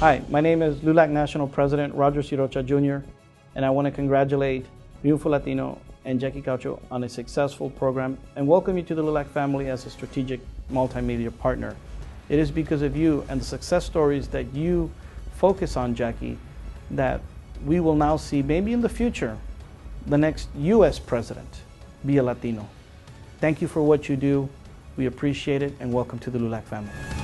Hi, my name is LULAC National President Roger C. Rocha Jr., and I want to congratulate Triunfo Latino and Jackie Cacho on a successful program and welcome you to the LULAC family as a strategic multimedia partner. It is because of you and the success stories that you focus on, Jackie, that we will now see maybe in the future the next U.S. president be a Latino. Thank you for what you do. We appreciate it and welcome to the LULAC family.